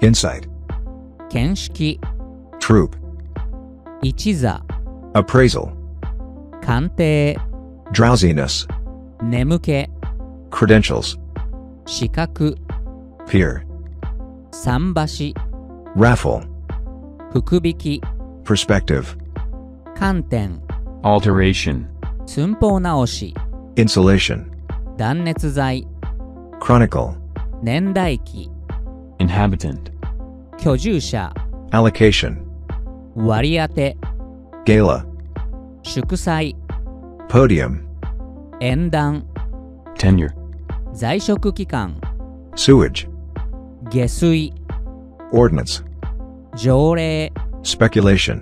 insight, 見識、 troop, 一座、 appraisal, 鑑定、 drowsiness, 眠気、 credentials, 資格、 peer, 桟橋、 raffle, 福引き、 perspective, 観点、 alteration, 寸法直し、 insulation, 断熱材、 chronicle, 年代記、 inhabitant, 居住者、allocation, 割り当て、gala, 祝祭、podium, 縁談、tenure, 在職期間、sewage, 下水、ordinance, 条例、speculation,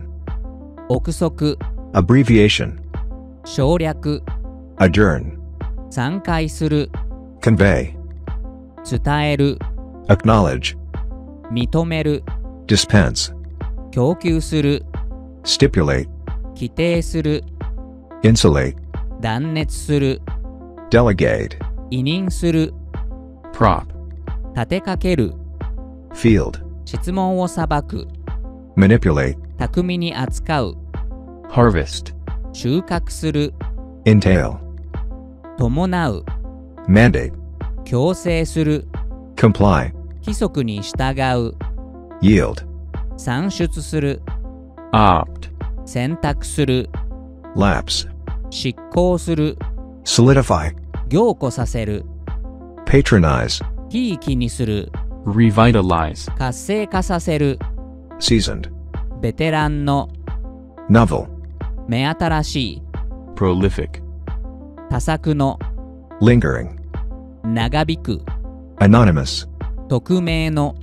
憶測、abbreviation, 省略、adjourn, 散開する、convey, 伝える、acknowledge, 認める、dispense, 供給する、stipulate, 規定する、insulate, 断熱する、delegate, 委任する、prop, 立てかける、field, 質問を裁く、manipulate, 巧みに扱う、harvest, 収穫する、entail, 伴う、mandate, 強制する、comply, 規則に従う、yield, 算出する、opt, 選択する、lapse, 執行する、solidify, 凝固させる、patronize, ひいきにする、revitalize, 活性化させる、seasoned, ベテランの、novel, 目新しい、prolific, 多作の、lingering, 長引く、anonymous, 匿名の、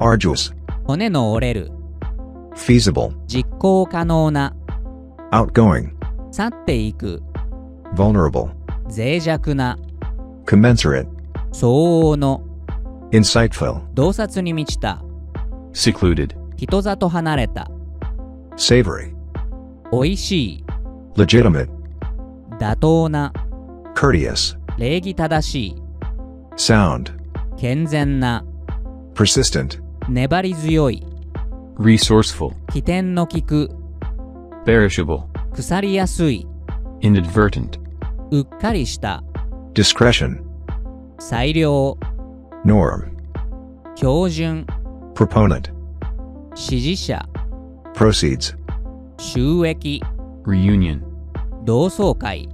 arduous, 骨の折れる、feasible, 実行可能な、outgoing, 去っていく、vulnerable, 脆弱な、commensurate, 相応の、insightful, 洞察に満ちた、secluded, 人里離れた、savory, 美味しい、legitimate, 妥当な、courteous, 礼儀正しい、sound, 健全な、persistent, 粘り強い、resourceful, 起点の利く、perishable, 腐りやすい、inadvertent, うっかりした、discretion, 裁量、norm, 標準、proponent, 支持者、proceeds, 収益、reunion, 同窓会、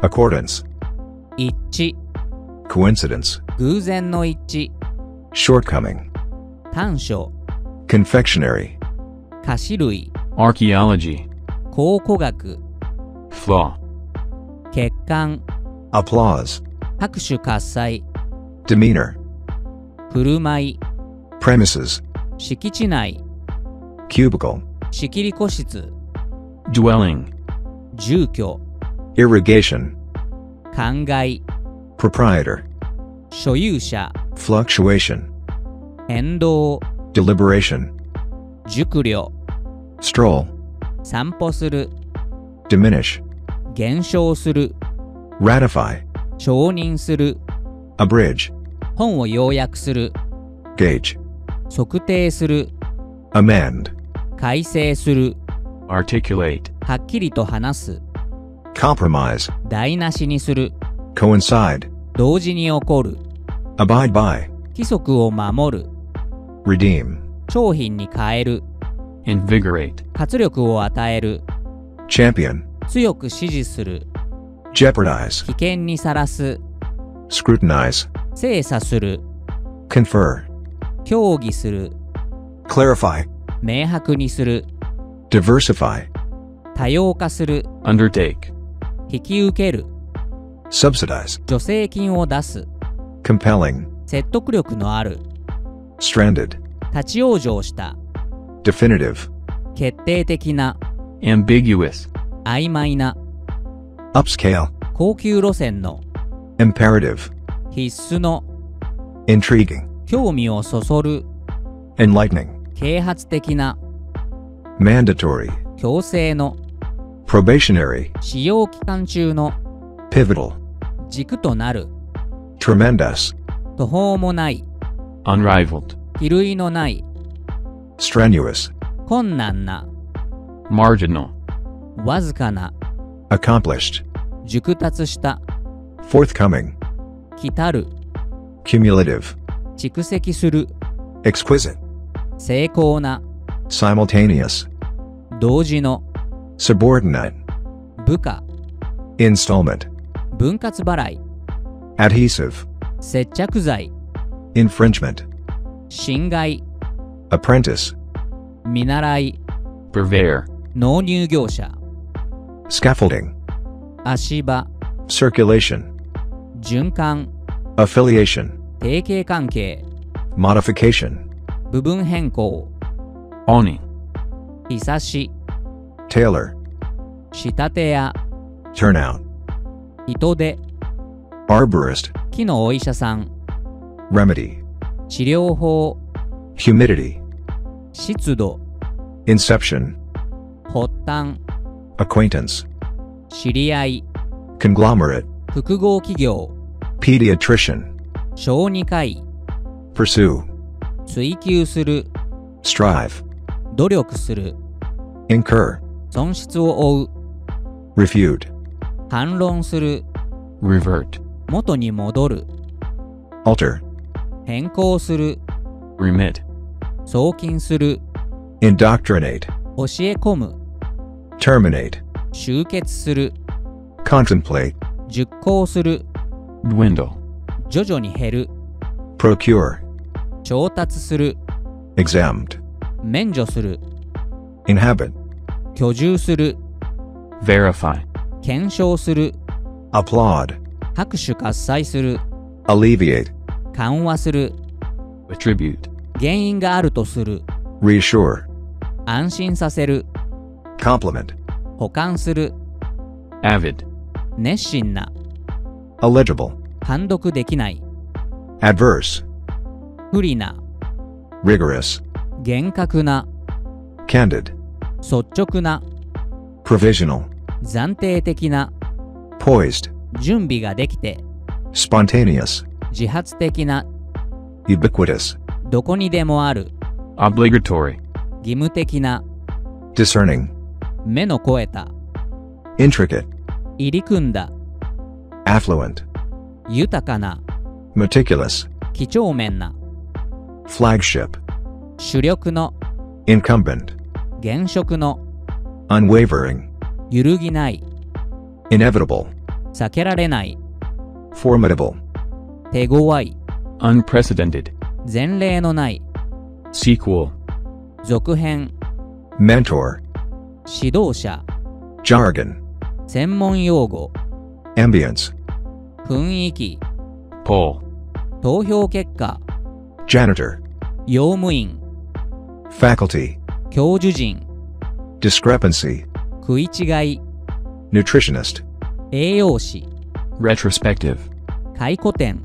accordance, 一致、coincidence, 偶然の一致、shortcoming, 短所、confectionery, 菓子類、archaeology, 考古学、flaw, 欠陥、applause, 拍手喝采、demeanor, 振る舞い、premises, 敷地内、cubicle, 仕切り個室、dwelling, 住居、irrigation, 灌漑、proprietor, 所有者、fluctuation, 変動、deliberation, 熟慮、stroll, 散歩する、diminish, 減少する、ratify, 承認する、abridge, 本を要約する、gauge, 測定する、amend, 改正する、articulate, はっきりと話す、compromise, 台無しにする、coincide, 同時に起こる、abide by, 規則を守る、redeem, 商品に変える、invigorate, 活力を与える、champion, 強く支持する、jeopardize, 危険にさらす、scrutinize, 精査する、confer, 協議する、clarify, 明白にする、diversify, 多様化する、undertake, 引き受ける、subsidize, 助成金を出す、compelling, 説得力のある、stranded, 立ち往生した、definitive, 決定的な、ambiguous, 曖昧な、upscale, 高級路線の、imperative, 必須の、intriguing, 興味をそそる、enlightening, 啓発的な、mandatory, 強制の、probationary, 使用期間中の、pivotal, 軸となる、tremendous, 途方もない、unrivaled, 比類のない、strenuous, 困難な、marginal, わずかな、accomplished, 熟達した、forthcoming, 来たる、cumulative, 蓄積する、exquisite, 成功な、simultaneous, 同時の、subordinate, 部下、installment, 分割払い、adhesive, 接着剤、infringement, 侵害、apprentice, 見習い、purveyor, 納入業者、scaffolding, 足場、circulation, 循環、affiliation, 提携関係、modification, 部分変更、awning, ひさし、tailor, 仕立て屋、turnout, 人手、arborist, 木のお医者さん、remedy, 治療法、humidity, 湿度、inception, 発端、acquaintance, 知り合い、conglomerate, 複合企業、pediatrician, 小児科医、pursue, 追求する、strive, 努力する、incur, 損失を負う、refute, 反論する、revert, 元に戻る、alter, 変更する、remit, 送金する、indoctrinate, 教え込む、terminate, 集結する、contemplate, 熟考する、dwindle, 徐々に減る、procure, 調達する、exempt, 免除する、inhabit, 居住する、verify, 検証する、applaud, 拍手喝采する、alleviate, 緩和する、attribute, 原因があるとする、reassure, 安心させる、compliment, 保管する、avid, 熱心な、illegible, 判読できない、adverse, 不利な、rigorous, 厳格な、candid, 率直な、provisional, 暫定的な、poised, 準備ができて、spontaneous, 自発的な、ubiquitous, どこにでもある、obligatory, 義務的な、discerning, 目の肥えた、intricate, 入り組んだ、affluent, 豊かな、meticulous, 几帳面な、flagship, 主力の、incumbent, 現職の、unwavering, 揺るぎない、inevitable, 避けられない、formidable, 手強い、unprecedented, 前例のない、sequel, 続編、mentor, 指導者、jargon, 専門用語、ambience, 雰囲気、poll, 投票結果、janitor, 用務員、faculty, 教授陣、discrepancy, 食い違い、 nutritionist, 栄養士、 retrospective, 回顧展、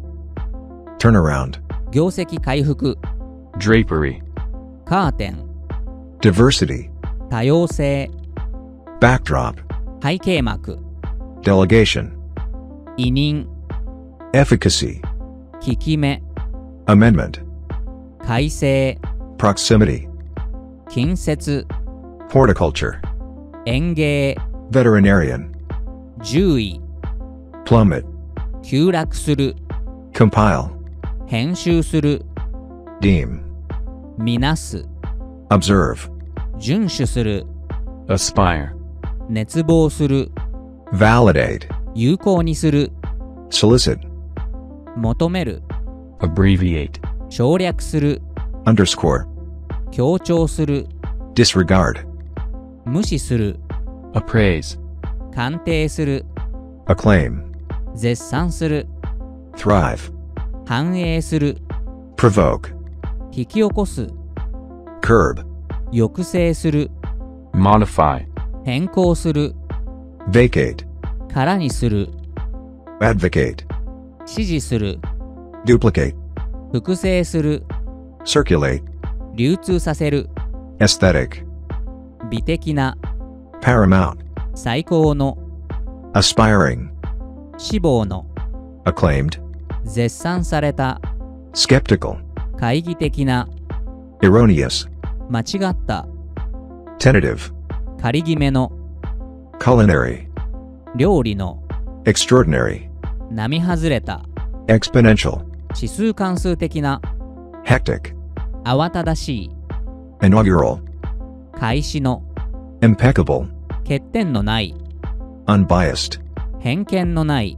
turnaround, 業績回復、 drapery, カーテン、 diversity, 多様性、 backdrop, 背景幕、 delegation, 委任、 efficacy, 効き目、 amendment, 改正、 proximity, 近接、 horticulture, 園芸、 veterinarian, 獣医、 plummet, 急落する、 compile, 編集する、 deem, みなす、 observe, 遵守する、 aspire, 熱望する、 validate, 有効にする、 solicit, 求める、 abbreviate, 省略する、 underscore, 強調する、 disregard, 無視する、appraise, 鑑定する、acclaim, 絶賛する、thrive, 反映する、provoke, 引き起こす、curb, 抑制する、modify, 変更する、vacate, 空にする、advocate, 指示する、duplicate, 複製する、circulate, 流通させる、aesthetic, 美的な、paramount, 最高の、aspiring, 志望の、acclaimed, 絶賛された、skeptical, 懐疑的な、erroneous, 間違った、tentative, 仮決めの、culinary, 料理の、extraordinary, 並外れた、exponential, 指数関数的な、hectic, 慌ただしい、inaugural, 開始の、impeccable, 欠点のない、unbiased, 偏見のない、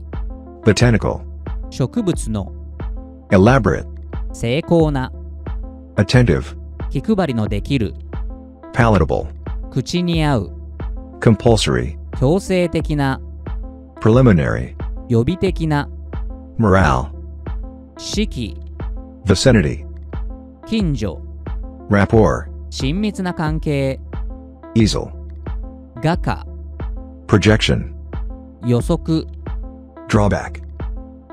botanical, 植物の、elaborate, 精巧な、attentive, 気配りのできる、palatable, 口に合う、compulsory, 強制的な、preliminary, 予備的な、morale, 式、vicinity, 近所、rapport, 親密な関係、easel, 画家、projection, 予測、drawback,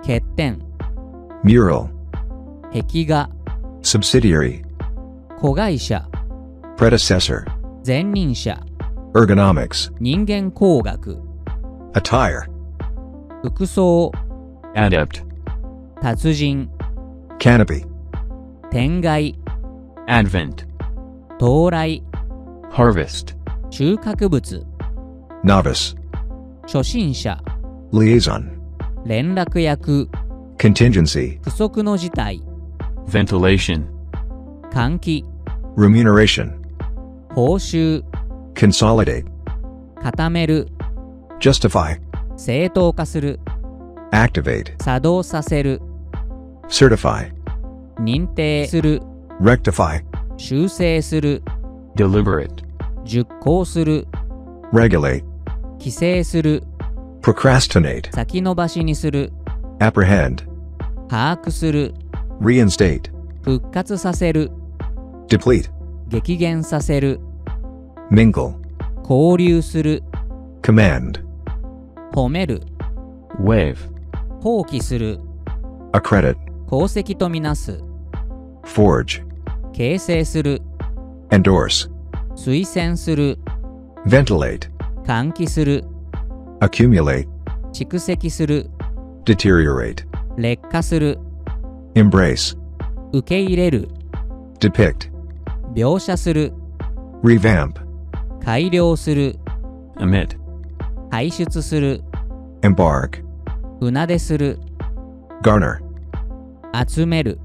欠点、mural, 壁画、subsidiary, 子会社、predecessor, 前任者、ergonomics, 人間工学、attire, 服装、adept, 達人、canopy, 天外、advent, 到来、harvest, 収穫物、novice, 初心者、liaison, 連絡役、contingency, 不測の事態、ventilation, 換気、remuneration, 報酬、consolidate, 固める、justify, 正当化する、activate, 作動させる、certify, 認定する、rectify, 修正する、deliberate, 熟考する、regulate, 規制する、procrastinate, 先延ばしにする、apprehend, 把握する、reinstate, 復活させる、deplete, 激減させる、mingle, 交流する、command, 褒める、wave, 放棄する、accredit, 功績とみなす、forge, 形成する、endorse, 推薦する、ventilate, 換気する、accumulate, 蓄積する、deteriorate, 劣化する、embrace, 受け入れる、depict, 描写する、revamp, 改良する、emit, 排出する、embark, 船出する、garner, 集める、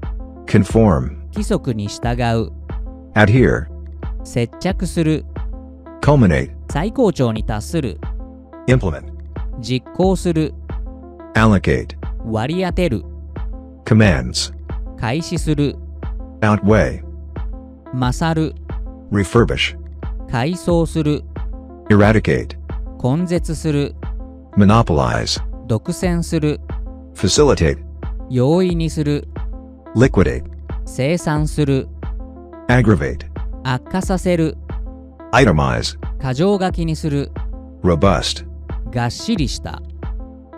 conform, 規則に従う、adhere, 接着する、culminate, 最高潮に達する、implement, 実行する、allocate, 割り当てる、commands, 開始する、outweigh, 勝る、refurbish, 改装する、eradicate, 根絶する、monopolize, 独占する、facilitate, 容易にする、liquidate, 生産する、aggravate, 悪化させる、itemize, 過剰書きにする、robust, がっしりした、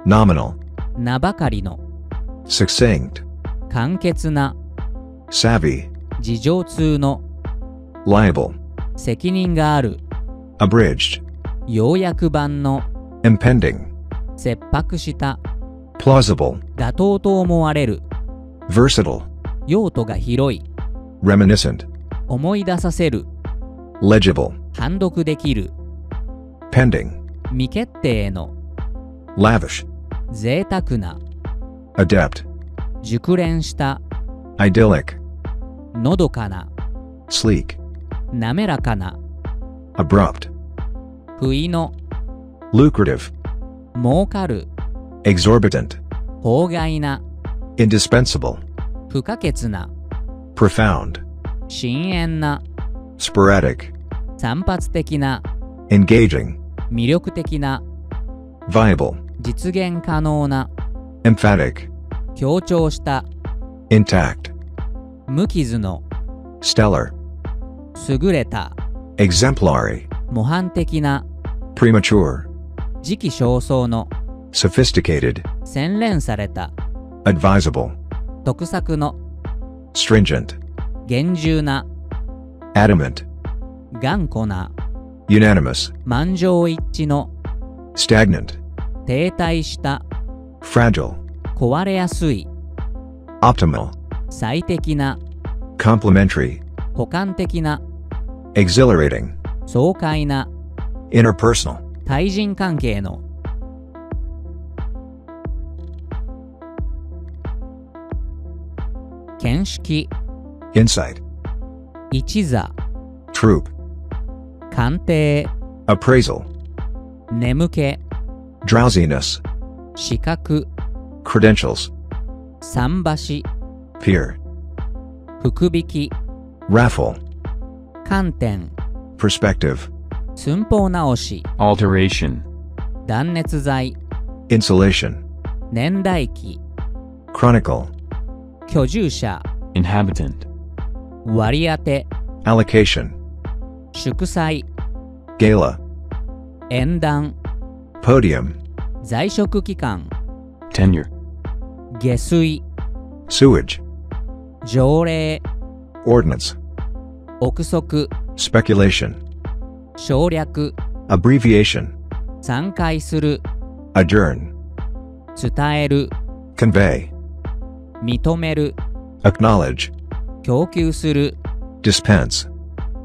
nominal, 名ばかりの、succinct, 簡潔な、savvy, 事情通の、liable, 責任がある、abridged, 要約版の、impending, 切迫した、plausible, 妥当と思われる、versatile, 用途が広い、reminiscent, 思い出させる、legible, 判読できる、pending, 未決定の、lavish, 贅沢な、adept, 熟練した、idyllic, のどかな、sleek, 滑らかな、abrupt, 不意の、lucrative, 儲かる、exorbitant, 法外な、indispensable, 不可欠な、profound, 深遠な、sporadic, 散発的な、engaging, 魅力的な、viable, 実現可能な、emphatic, 強調した、intact, 無傷の、stellar, 優れた、exemplary, 模範的な、premature, 時期尚早の、sophisticated, 洗練された、advisable, 得策の、stringent, 厳重な、adamant, 頑固な、unanimous, 満場一致の、stagnant, 停滞した、fragile, 壊れやすい、optimal, 最適な、complementary, 補完的な exhilarating, 爽快な interpersonal, 対人関係の見識 insight, 一座 troop, 鑑定 appraisal, 眠気 drowsiness, 視覚 credentials, 桟橋 peer, 福引き raffle, 観点 perspective, 寸法直し alteration, 断熱材 insulation, 年代記 chronicle, 居住者 inhabitant, 割り当て allocation, 祝祭 gala, 演談 podium, 在職期間 tenure, 下水 sewage, 条例 ordinance, 憶測 speculation, 省略 abbreviation, 散開する adjourn, 伝える convey, 認める acknowledge, 供給する dispense,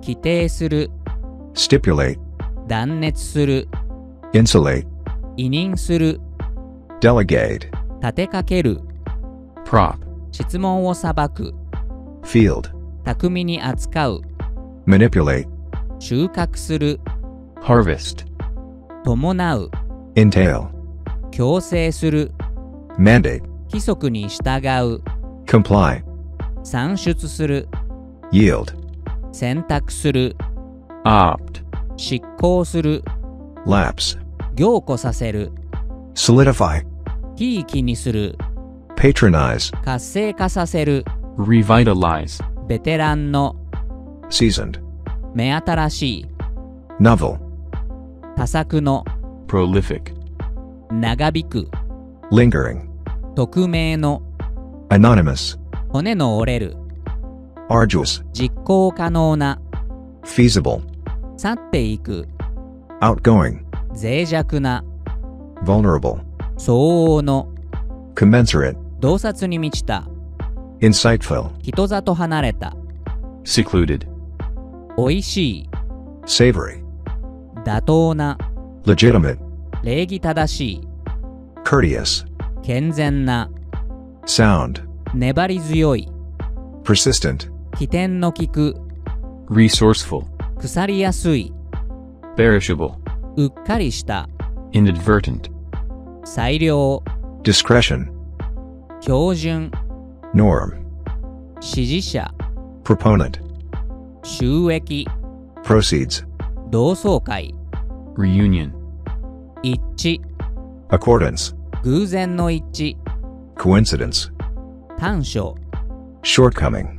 規定する stipulate, 断熱する insulate, 委任する delegate, 立てかける prop, 質問を裁く field, 巧みに扱う manipulate, 収穫する harvest, 伴う entail, 強制する mandate, 規則に従う comply, 算出する yield, 選択する opt, 執行する lapse, 凝固させる solidify, ひいきにする patronize, 活性化させる revitalize, ベテランの seasoned, 目新しい novel, 多作の prolific, 長引く lingering, 匿名の anonymous, 骨の折れる arduous, 実行可能な feasible, 去っていく outgoing, 脆弱な vulnerable, 相応の commensurate, 洞察に満ちた insightful, 人里離れた secluded, 美味しい savory, 妥当な legitimate, 礼儀正しい courteous, 健全な sound, 粘り強い persistent, 起点の利く resourceful, 腐りやすい perishable, うっかりした inadvertent, 裁量 discretion, 標準 norm, 支持者 proponent, 収益 proceeds, 同窓会 reunion, 一致 accordance, 偶然の一致 coincidence, 短所 shortcoming,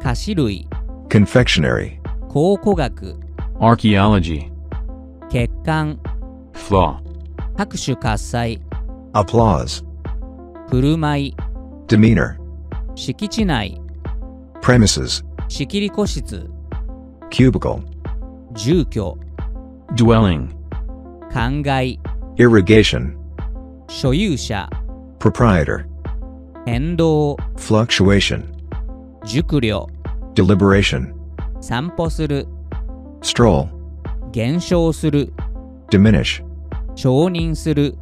菓子類 confectionery, 考古学 archaeology, 欠陥 flaw, 拍手喝采 applause, 振る舞い demeanor, 敷地内 premises, 仕切り個室 cubicle, 住居 dwelling, 灌漑 irrigation, 所有者 proprietor, 変動 fluctuation, 熟慮 deliberation, 散歩する stroll, 減少する diminish, 承認する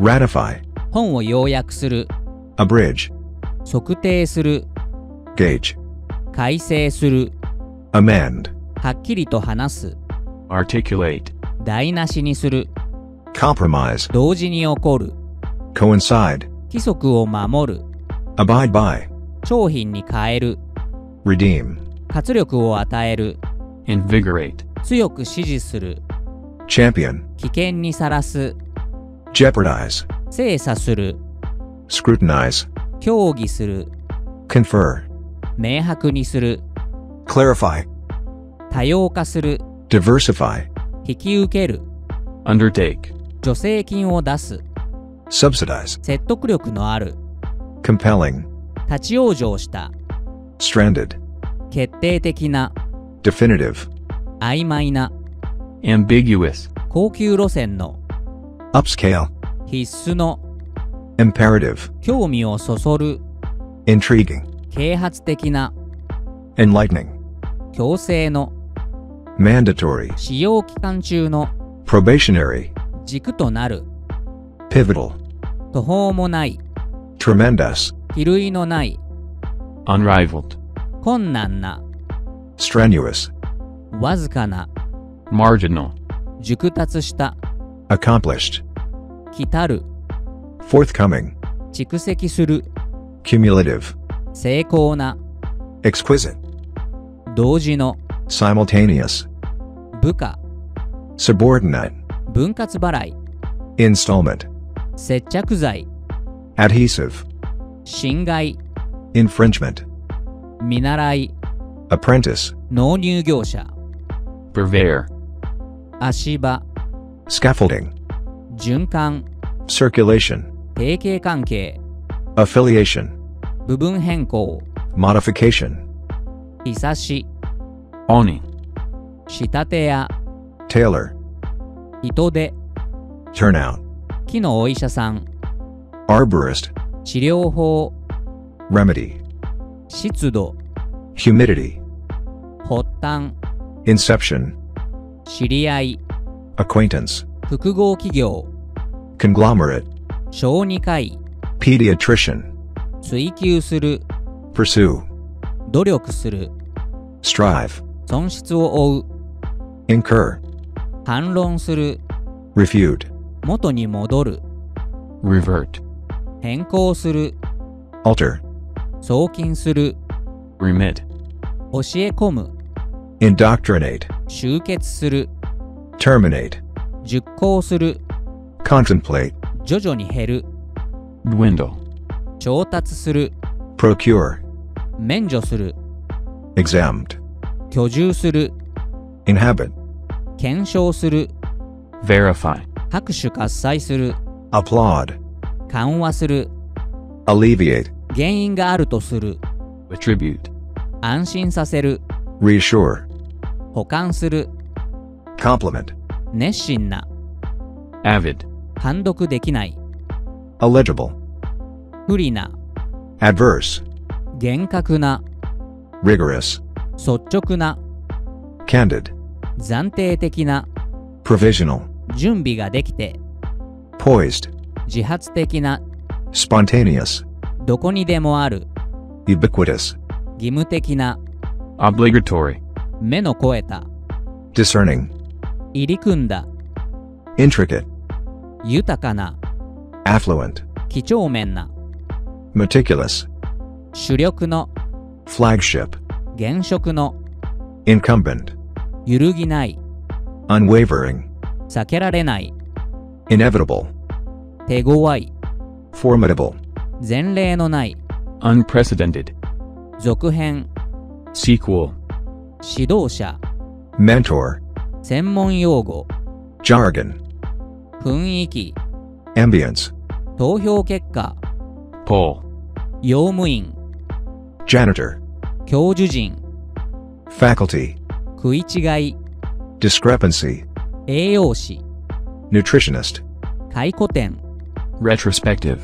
ratify, 本を要約する abridge, 測定する gauge, 改正する amend, はっきりと話す articulate, 台無しにする compromise, 同時に起こる coincide, 規則を守る abide by, 商品に変える redeem, 活力を与える invigorate, 強く支持する champion, 危険にさらす jeopardize, 精査する scrutinize, 協議する confer, 明白にする clarify, 多様化する diversify, 引き受ける undertake, 助成金を出す subsidize, 説得力のある compelling, 立ち往生した stranded, 決定的な definitive, 曖昧な ambiguous, 高級路線の upscale, 必須の imperative, 興味をそそる intriguing, 啓発的な enlightening, 強制の、mandatory, 使用期間中の、probationary, 軸となる、pivotal, 途方もない、tremendous, 比類のない、unrivaled, 困難な、strenuous, わずかな、marginal, 熟達した、accomplished, 来たる、forthcoming, 蓄積する、cumulative, 成功な、exquisite, 同時の、simultaneous, 部下、subordinate, 分割払い、installment, 接着剤、adhesive, 侵害、infringement, 見習い、apprentice, 納入業者、purveyor, 足場、scaffolding, 循環、circulation, 提携関係、affiliation, 部分変更、modification, ひさし、awning, 仕立て屋、tailor, 人手、turnout, 木のお医者さん、arborist, 治療法、remedy, 湿度、humidity, 発端、inception, 知り合い、acquaintance, 複合企業、conglomerate, 小児科医、pediatrician, 追求する、pursue, 努力する、strive, 損失を負う、incur, 反論する、refute, 元に戻る、revert, 変更する、alter, 送金する、remit, 教え込む、indoctrinate, 集結する、terminate, 熟考する、contemplate, 徐々に減る、dwindle, 調達する、procure, 免除する、exempt, 居住する、inhabit, 検証する、verify, 拍手喝采する、applaud, 緩和する、alleviate, 原因があるとする、attribute, 安心させる、reassure, 保管する、compliment, 熱心な、avid, 判読できない、illegible, 不利な、adverse, 厳格な、rigorous, 率直な、candid, 暫定的な、provisional, 準備ができて、poised, 自発的な、spontaneous, どこにでもある、ubiquitous, 義務的な、obligatory, 目の肥えた、discerning, 入り組んだ、intricate, 豊かな、affluent, 几帳面な、meticulous, 主力の、flagship, 現職の、incumbent, 揺るぎない、unwavering, 避けられない、inevitable, 手強い、formidable, 前例のない、unprecedented, 続編、sequel, 指導者、mentor, 専門用語、jargon, 雰囲気、ambience, 投票結果、poll, 用務員、janitor, 教授陣、faculty, 食い違い、discrepancy, 栄養士、nutritionist, 回顧展、retrospective,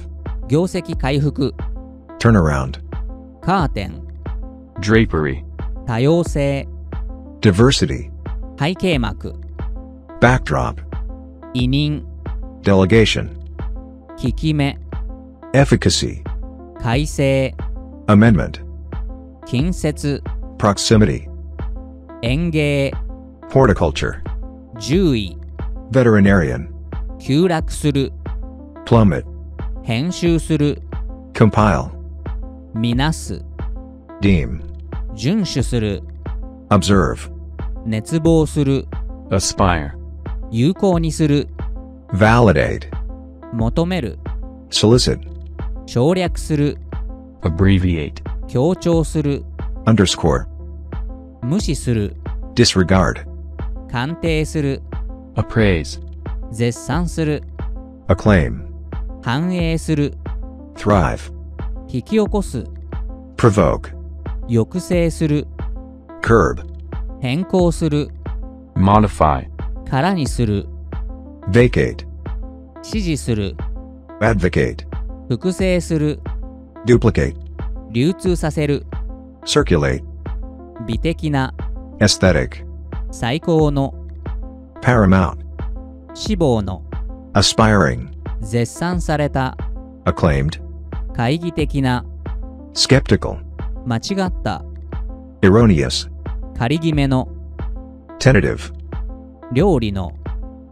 業績回復、turnaround, カーテン、drapery, 多様性、diversity, 背景幕、backdrop, 委任、delegation, 効き目、efficacy, 改正、amendment, 近接、proximity, 園芸、horticulture, 獣医、veterinarian, 急落する、plummet, 編集する、compile, みなす、deem, 遵守する、observe, 熱望する、aspire, 有効にする、validate, 求める、solicit, 省略する、abbreviate, 強調する、underscore, 無視する、disregard, 鑑定する、appraise, 絶賛する、acclaim, 反映する、thrive, 引き起こす、provoke, 抑制する、curb, 変更する、modify, 空にする、vacate, 指示する、advocate, 複製する、duplicate, 流通させる、circulate, 美的な、aesthetic, 最高の paramount, 志望の aspiring, 絶賛された acclaimed, 懐疑的な skeptical, 間違った erroneous, 仮決めの tentative, 料理の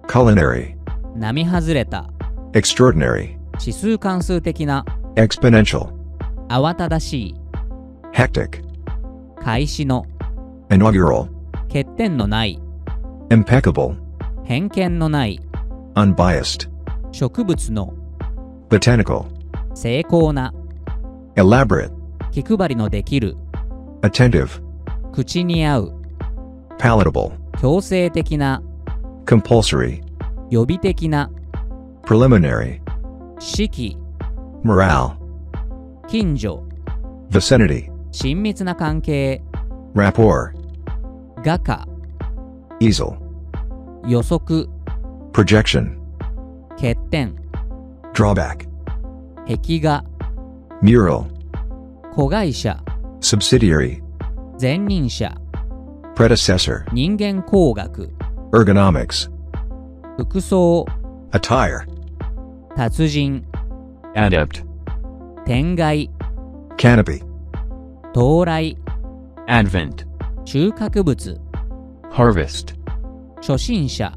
culinary, 並外れた extraordinary, 指数関数的な exponential, 慌ただしい hectic, 開始の inaugural, 欠点のない impeccable, 偏見のない unbiased, 植物の botanical, 精巧な elaborate, 気配りのできる attentive, 口に合う palatable, 強制的な compulsory, 予備的な preliminary, 式 morale, 近所 vicinity, 親密な関係 rapport, 画家 easel, 予測 projection, 欠点 drawback, 壁画 mural, 子会社 subsidiary, 前任者 predecessor, 人間工学 ergonomics, 服装 attire, 達人 adept, 天外 canopy, 到来 advent, 収穫物 harvest, 初心者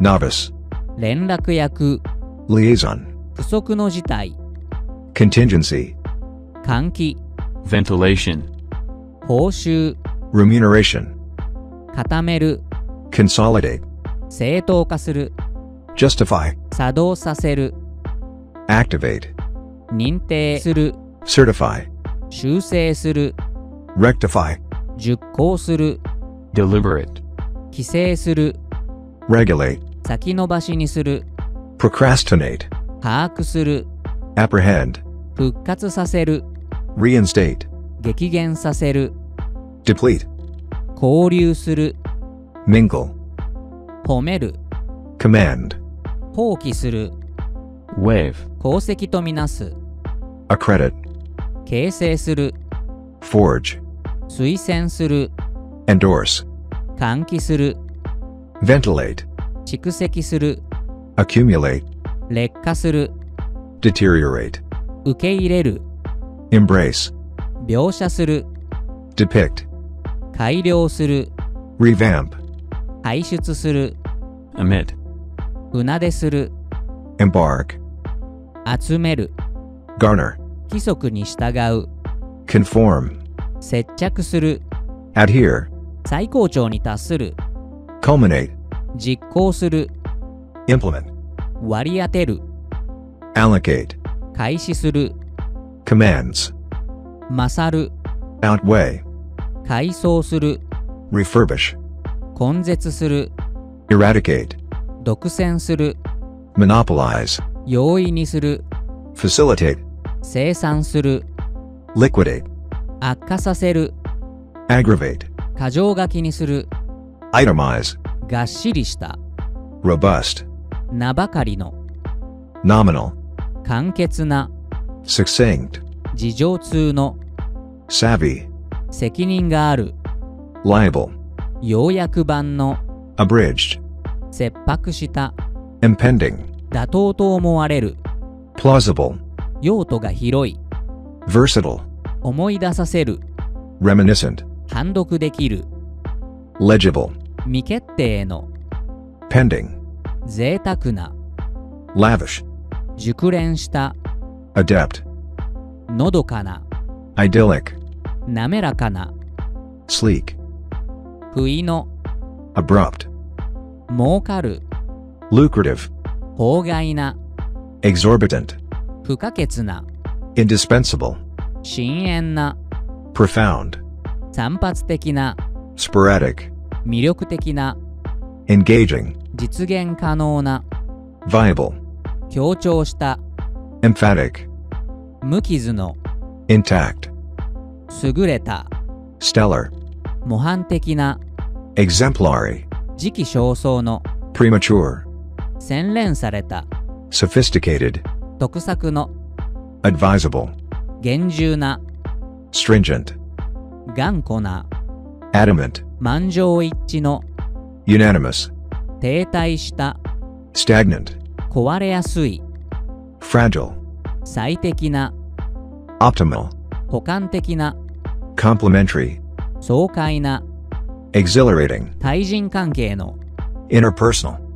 novice, 連絡役 liaison, 不測の事態 contingency, 換気 ventilation, 報酬 remuneration, 固める consolidate, 正当化する justify, 作動させる activate, 認定する certify, 修正する rectify, 熟考する deliberate, 規制する regulate, 先延ばしにする procrastinate, 把握する apprehend, 復活させる reinstate, 激減させる deplete, 交流する mingle, 褒める command, 放棄する wave, 功績とみなす accredit, 形成する forge, 推薦する endorse, 換気する ventilate, 蓄積する accumulate, 劣化する deteriorate, 受け入れる embrace, 描写する depict, 改良する revamp, 排出する emit, 船出する embark, 集める garner, 規則に従う conform, 接着する adhere, 最高潮に達する culminate, 実行する implement, 割り当てる allocate, 開始する commands, 勝る outweigh, 改装する refurbish, 根絶する eradicate, 独占する monopolize, 容易にする facilitate, 生産する liquidate, 悪化させる aggravate, 過剰書きにする itemize, がっしりした robust, 名ばかりの nominal, 簡潔な succinct, 事情通の savvy, 責任がある liable, 要約版の abridged, 切迫した impending, 妥当と思われる plausible, 用途が広い versatile, 思い出させる reminiscent, 判読できる legible, 未決定の pending, 贅沢な lavish, 熟練した adept, のどかな idyllic, 滑らかな sleek, 不意の abrupt, 儲かる lucrative, 法外な exorbitant, 不可欠な indispensable, 深遠な profound, 散発的な sporadic, 魅力的な engaging, 実現可能な viable, 強調した emphatic, 無傷の intact, 優れた stellar, 模範的な exemplary, 時期尚早の premature, 洗練された sophisticated, 得策の advisable, 厳重な stringent, 頑固な adamant, 満場一致の unanimous, 停滞した、stagnant, 壊れやすい、fragile, 最適な、optimal, 補完的な、complementary, 爽快な、exhilarating, 対人関係の、interpersonal.